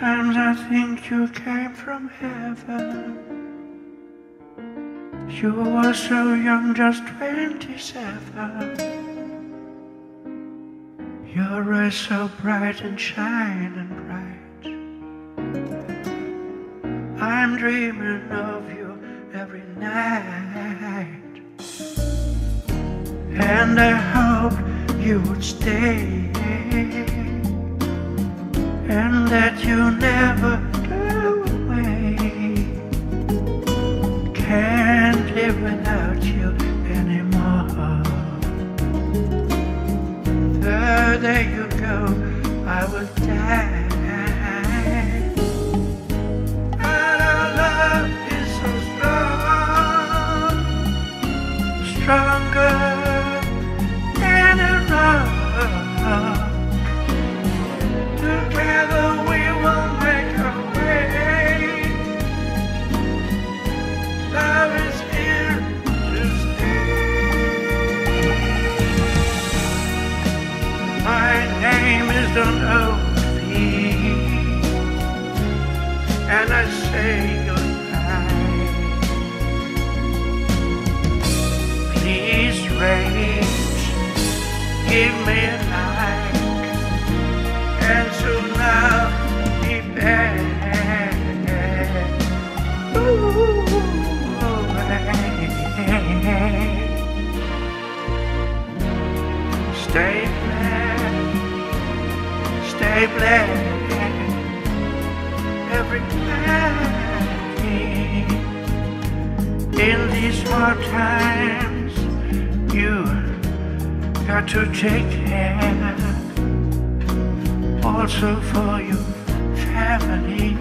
Sometimes I think you came from heaven. You were so young, just 27. Your eyes so bright and shining bright. I'm dreaming of you every night. And I hope you would stay. And that you never go away. Can't live without you anymore. The day you go, I will die. Give me like, and soon I'll be back. Stay black, stay black, every night. In these hard times, got to take care also for your family.